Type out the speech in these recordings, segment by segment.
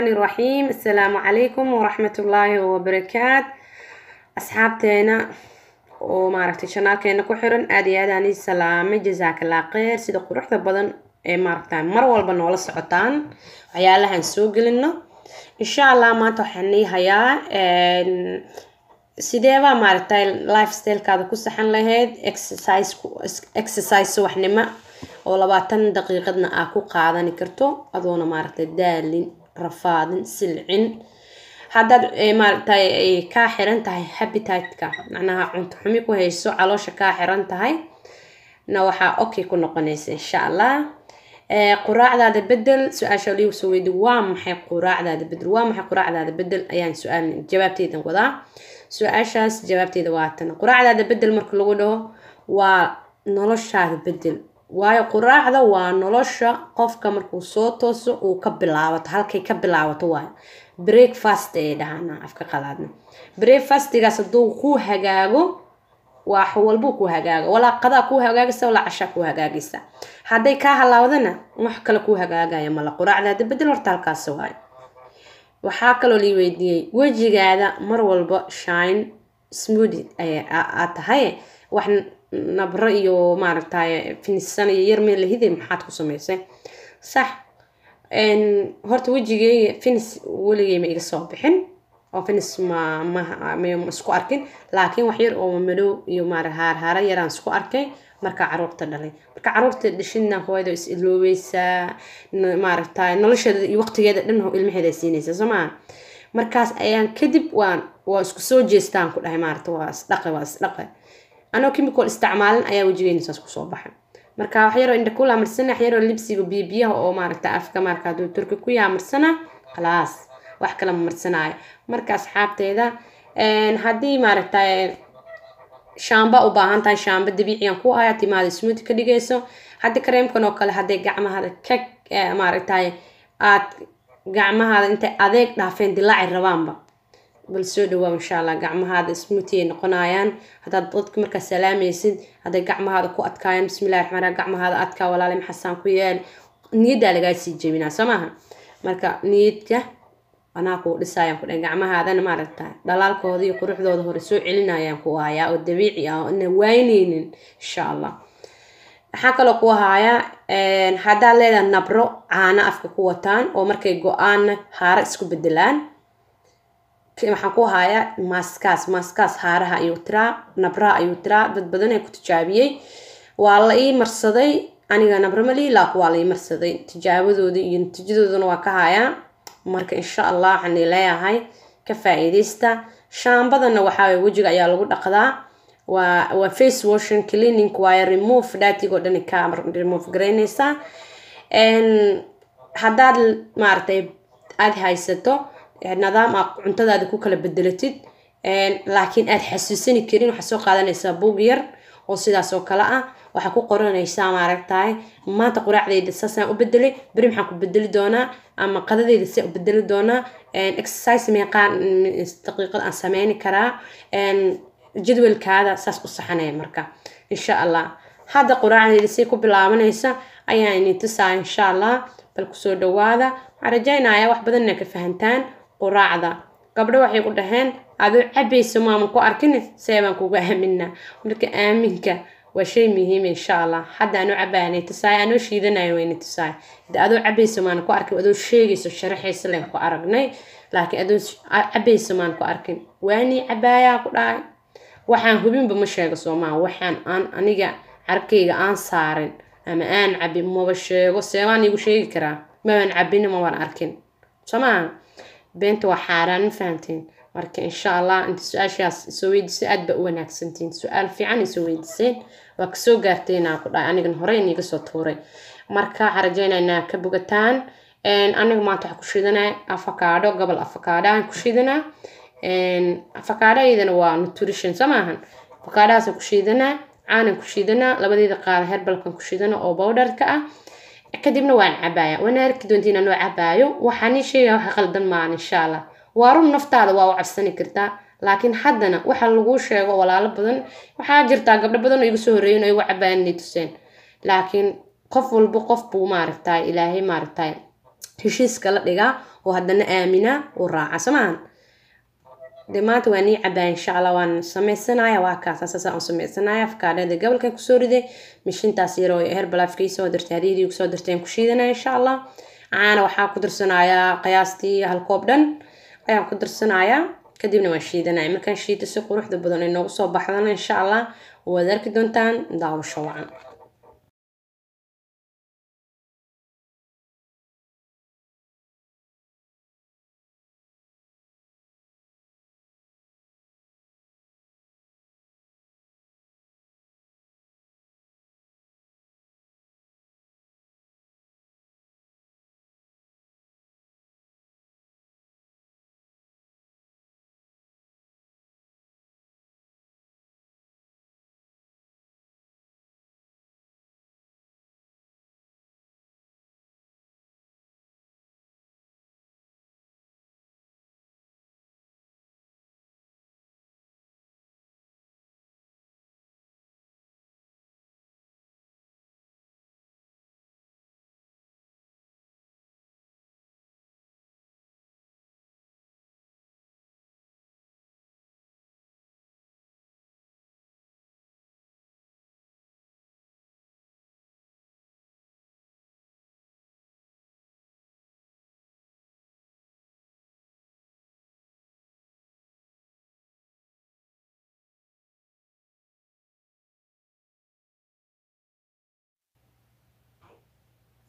raxiim assalaamu calaykum waraxmatullaahi wabarakaat asxaabteena oo maaragtay janaalkeena ku xiran aada iyo aadaan ii salaamay. Jasaakallaa kheyr sida quruxda badan ee maaragta mar walba noola socotaan waxyaalahaan soo gelino insha allah maanta waxaan nii hayaa sideebaa maaragtay life stylekaada ku saxan lahayd exercise subaxnimo oo labaatan daqiiqadna aa ku qaadani karto adoona maaragtay daalin rafaadin silcin. Haddaad maaragtay ay kaa xiran tahay habititeka macnaha cunto xumi ku hayso caloosha kaa xiran tahay na waxaa okay ku noqonaysa insha allah quraacdaada bedel su'aasha liigu soo weydi waa maxay quraacdaada bedel waa maxay quraacdaada bedel ayaan su'aal jawaabteydan wadaa. Su'aashaas jawaabteeda waa tan. Quraacdaada bedel marka lagu dhaho waa noloshaada bedel waayo quraacda waa nolosha qofka markuu soo tooso uu ka bilaabato halkay ka bilaabato waayo. Breakfast ay dhahaana afka qalaadna. Breakfastigaas hadduu ku hagaago wax walbuu ku hagaaga. Walaa qadaa kuu hagaagaysa walaa cashaa kuu hagaagaysa hadday kaa halaawdana wax kale kuu hagaagaya mala quraacdaada bedel horta halkaas waayo. Waxaa kaloo lii weydiiyey wejigaada mar walba shine smooth aad tahay. Wax nabro iyo maaragtay finisan iyo yar meel lahide maxaad ku samaysay sax horta wejigeyga finis weligey ma iga soo bixin oo finis ma isku arkin laakiin wax yar oo madow iyo maar haarhaara yaraan isku arkay markaa carruurta dhalay marka carruurta dhashidna hooyada is iloobeysaa maaragtay nolosheeda iyo waqtigeeda dhan ilmaheeda siinaysa soo maa markaas ayaan kadib waan waa isku soo jeestaan ku dhahay maaragta waa isdhaqe waa isdhaqe anoo chemical isticmaalin ayaa wejigeyna saas ku soo baxay marka wax yaroo indhakula marsana wax yaroo libsiga bibiyaha oo maaragta afka marka hadduu turki ku yaa marsana khalaas wax kale ma marsanaayo marka asxaabteeda haddii maaragtay shaamba u baahan tahay shaamba dabiiciyan ku haya timaada smooth ka dhigayso haddii kareemkan oo kale hadday gacmahaada ka maaragtay aad gacmahaada intay adeeg dhaafeen dilaaci rabaanba bal soo dhawaa insha allah gacmahaada smoothie ay noqonayaan. Haddaad dadka markaa salaamaysid hadday gacmahaada ku adkaayaan bismillahi raxmaan raxiim gacmahaada adkaa walaale maxasaan ku yeel niyaddaa lagaa sii jebinaa soo marka niyadka anaa kuu dhisaayaan ku dhahay gacmahaadana maaragta dhalaalkooda iyo quruxdooda hore soo celinayaan ku hayaa oo dabiici ah na wayneynin insha allah waxaa kaloo ku hayaa haddaad leedahay nabro caano afka ku wataan oo markay go'aanna haaro isku bedelaan waxaan ku hayaa maaskaas maaskaas haaraha ayuu tiraa nabraha ayuu tiraa dad badan ee ku tijaabiyey. Waa la ii marsaday aniga nabro mali laaku waa la ii marsaday. Tijaabadooda iyo natiijadoodana waa ka hayaa marka insha allah waxaan leeyahay ka faa-iideysta. Shaambadana waxaa wejiga ayaa lagu dhaqdaa. Waa waa face washing cleaning waayo remove dhatigoo dhan ka remove garaynaysaa. Haddaad maaragtay aada haysato nidaam aad cuntadaada ku kala bedelatid. Laakiin aada xasuusani karin waxaad soo qaadanaysaa buug yar oo sidaas oo kale ah. Waxaa ku qoranaysaa maaragtahay maanta quraacdeyda saasaan u bedelay beri maxaan ku bedeli doonaa ama qadadeyda see u bedeli doonaa. Exercise meeqaan daqiiqad aan sameyni karaa. Jadwalkaada saas u saxanaya marka insha allah hadda quraacdeyda say ku bilaabanaysa ayaan ini tusaa insha allah bal ku soo dhawaada waxaan rajaynaya wax badan inaa ka fahantaan quraacda. Gabdho waxay ku dhaheen adoo cabayso maaman ku arkin seebaan kuga aaminaa marka aaminka waa shay muhiim insha allah hadda anoo cabaanay tusaay anoo shiidanayo wayna tusaay adoo cabayso maan ku arkin? Adoo sheegayso sharaxaysa leen ku aragnay laakiin adoo cabayso maan ku arkin? Waanii cabaayaa ku dhahay? Waxaan hubinba ma sheego soomaa waxaan aan aniga carkayga aan saarin. Ama aan cabin maba sheego. Seebaan igu sheegi karaa. Mabaan cabin mabaan arkin. Soomaa beenta waa xaaraan ma fahamtiin marka insha allah inta su'aashaas isoo weydiisay aad ba u wanaagsantiin su'aal fiican isoo weydiiseen waa ka soo gaarteenaa ku dhahay anigan horey iniga soo tuuray marka waxaan rajaynaynaa ka bogataan aniga maanta waxaa ku shidanaa afakaadho gobol afakaadho aan ku shidanaa afakaadho iyadana waa nutrition soo maahan afakaadhahaasaan ku shidanaa caanan ku shidanaa labadeeda qaada herbalkan ku shidana oo bowdharka ah kadibna waan cabaaya waana arki doontiin anoo cabaayo waxaan ii sheegaya waxa qaldan maan insha allah waa run naftaada waa u cabsani kartaa laakiin haddana waxa laguu sheego walaalo badan waxaa jirtaa gabdho badan oo iga soo horreeyen oo igu cabayan inay tuseen. Laakiin qof walba qof buu maaragtay ilaahay maaragtay heshiiska la dhigaa oo haddana aamina uu raaca. Somahan de maanta waa nii cabaa insha allah waan sameysanaya waa kaasa aan sameysanaya afkaadhada gobolka ku soo riday mishintaas yar oo herbalafkii soo dirtay hadiidii ku soo dirtay aan ku shiidanaya insha allah caana waxaa ku dirsanayaa qiyaastii hal koob dhan ayaan ku dirsanayaa kadibna waan shiidanaya markaan shiito si quruxda badan ay noogu soo baxdana insha allah waad arki doontaan daawasho wacan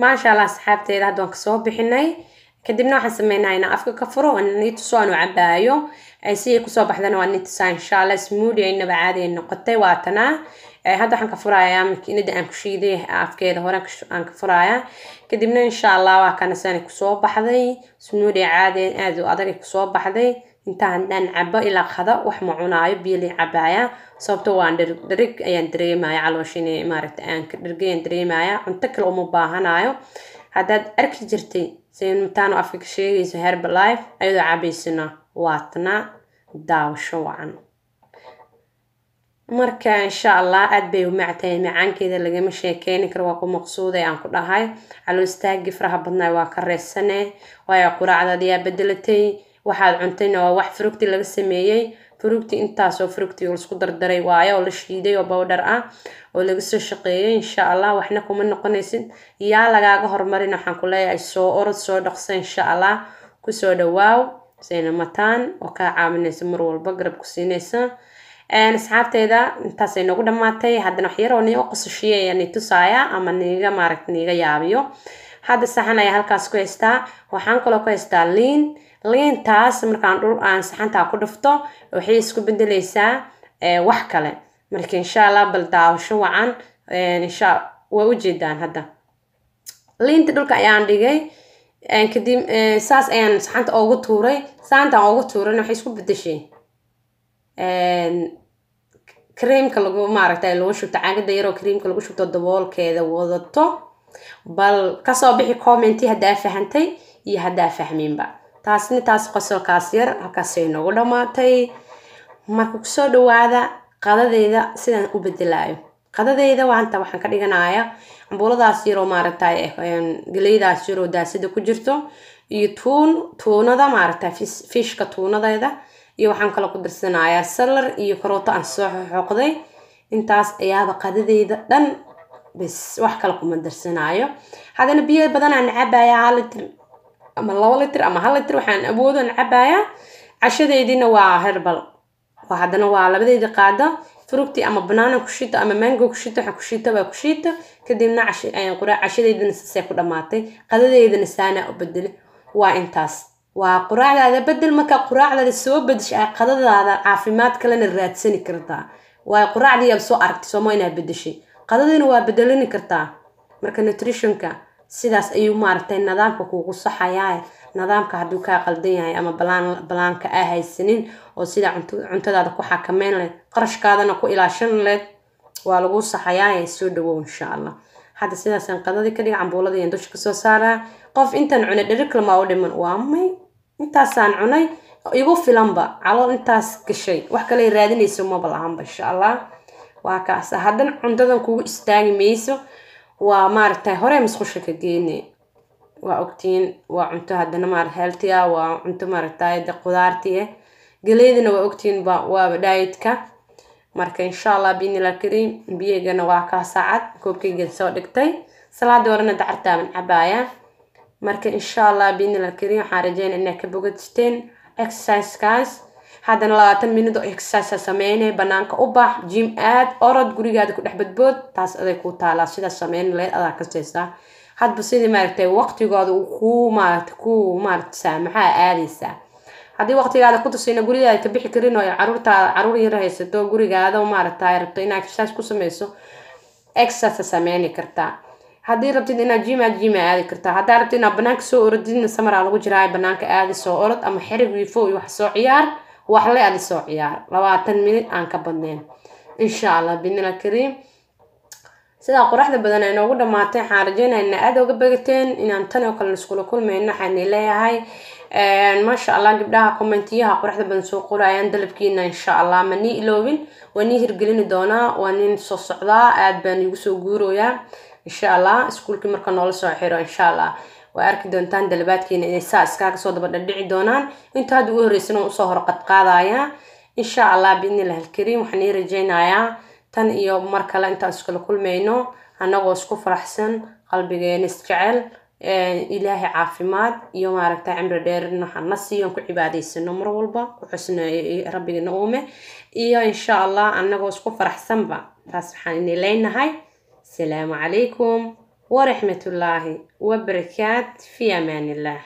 maasha allah hadda waan ka soo bixinay. Kadibna waxaan sameynaa inaan afka ka furo nii aanu cabaayo siday ku soo baxdana waa nii tusaa insha allah smoodi aynaba caadi ay noqotay waatanaa hadda waxaan ka furayaa makiinada aan ku shiiday afkeeda hore aan ka furayaa. Kadibna insha allah waa kana sana ku soo baxday. Smoodi caadi aad u adag ku soo baxday intaan dhan cabo ilaa qada wax ma cunaayo biyo lii cabaaya. Sababto waan dharig ayaan dareemaya caloosh inay maaragta aan ka dhargayaan dareemaya cunto kale uma baahanayo. Haddaad arki jirtay saymataan afka ka sheegayso herbalife ayadoo cabaysana waatna daawasho wacan. Marka insha allah aad bay u mactahay macaankeeda lagama sheekeyni karo waa ku maqsuuday aan ku dhahay. Caloo istaagii faraha badnaa waa ka reesane waayo quraacdaad ayaa bedelatay waxaad cuntayna waa wax frugti laga sameeyey. Frugti intaasoo frugti oo la isku dardaray waayo oo la shiiday oo bowdhar ah oo laga soo shaqeeyay insha allah waxna kuma noqonaysid. Yaa lagaaga horumarin waxaan ku leeyahay soo orod soo dhaqsa insha allah ku soo dhawaaw sayna mataan oo kaa caawinaysa mar walba garab ku siinaysa. Asxaabteeda intaasay noogu dhammaatay haddana wax yar oo niiga qosashiya ayaa ni tusaaya ama niiga maaragta niiga yaabiyo. Hadda saxan ayaa halkaas ku haystaa. Waxaan kaloo ku haystaa liin liintaas markaan dhul aan saxantaa ku dhufto waxay isku bedeleysaa wax kale. Marka insha allah bal daawasho wacan insha waa ujeedaan hadda. Liinta dhulka ayaan dhigay kadib saas ayaan saxanta oogu tuuray. Saantaan oogu tuurayna waxay isku bedeshay creamka lagu maaragtay lagu shubto caagada yaroo creamka lagu shubto daboolkeeda wadato. Bal ka soo bixi commenti haddaa fahantay iyo haddaa fahminba taasni taas qosolkaas yar halkaasay noogu dhammaatay marka ku soo dhawaada qadadeeda sidaan u bedelaayo qadadeeda waanta waxaan ka dhiganaya cambuuladaas yaroo maaragtay galeydaas yaroo daasada ku jirto iyo tuun tuunada maaragtay fishka tuunadeeda iyo waxaan kala ku dirsanayaa salar iyo karooto aan soo xoqday. Intaas ayaaba qadadeeda dhan bes wax kale kuma dirsanaayo haddana biyo badan aan cabaya hal litir ama laba litir ama hal litir waxaan awoodan cabayaa cashadeediina waa herbal. Haddana waa labadeedi qaada frugti ama banaana ku shito ama mango ku shito waxaan ku shito waa ku shito kadibna cashadeedina sasee ku dhammaatay qadadeedana saana u bedeli. Waa intaas. Waa quraacdaada bedel. Markaa quraacdaada soo bedesha qadadaada caafimaad kalena raadsani kartaa. Waa quraacdii aad soo aragtay sooma inaad bedeshay qadadiina waa bedelani kartaa. Marka nutritionka sidaas ayuu maaragtay nidaamka kuugu saxayaa nidaamka hadduu kaa qaldan yahay ama balaan balaanka aa haysanin oo sida cuntadaada ku xakameyn leed qarashkaadana ku ilaashan leed waa lagu saxayaa soo dhawow insha allah. Hadda sidaasaan qadadii ka dhiga cambuulada iyo dusha ka soo saaraa. Qof intaan cunay dhariklama u dhiman. Waa may intaasaan cunay igu filanba calool intaas gashay. Wax kale raadinayso maba lahanba insha allah. Waa kaas. Haddana cuntadan kugu istaagi mayso waa maaragtay hore musqusha ka geene waa ogtiin waa cunto haddana maar healthy ah waa cunto maaragtay de qudaarti ah galeydina waa ogtiin ba waaba daayitka marka insha allah biinila kariim biyegana waa kaa saacad koobkaygan soo dhigtay. Salaadii horena dacartaaban cabaaya marka insha allah biinila kariim waxaan rajeynaya inaa ka bogadsteen exercisekaas haddana labaatan minut oo exercise sameynay banaanka u bax jim aad orod gurigaada ku dhex badbood taas aday ku taalaa sidaas sameyn leed adaa kaseysaa hadba sidii maaragtay waqtigooda ku maaragtay ku maaragtay saamaxaa aadaysaa haddii waqtigaada ku tusina gurigaada ka bixi karin oo caruurtaada carruur yar haysato gurigaada maaragtay rabto inaa exercise ku sameyso exercise sameyni kartaa haddii rabtid inaad jima jima aadi kartaa haddaa rabtid inaad banaanka soo orodidna samaraa lagu jiraa banaanka aadi soo orod ama xerig wiifo iyo wax soo ciyaar waxle adi soo ciyaar. Labaatan minut aan ka badneyn insha allah binila kariim sidaa qoraxda badan ay noogu dhamaatay waxaan rajeynaya ina aada uga bagateen inaan tan oo kale iskula kulmayno waxaani leeyahay maasha allah gabdhaha commentiyaha qoraxda badan soo qorayaan dalabkiina insha allah ma nii iloobin? Waa nii hirgelini doonaa? Waa nin soo socdaa? Aad baan igu soo guuroyaa insha allah iskuulkii marka noola soo xiro insha allah waa arki doontaan dalabaadkeena inay saa iskaaga soo daba dhadhici doonaan. Inta hadda ugu horreysana u soo hor qadqaadaya insha allah biidnilah alkariim waxaan ii rajaynayaa tan iyo mar kale intaan iskala kulmayno. Annagoo isku faraxsan qalbigeena isjecel ilaahay caafimaad iyo maaragta cimri dheerna hana siiyo siiyoon ku cibaadaysano mar walba ku xusna rabbigana uume. Iyo insha allah annagoo isku faraxsanba taas waxaan inay leynahay salaamu calaykum ورحمة الله وبركاته في أمان الله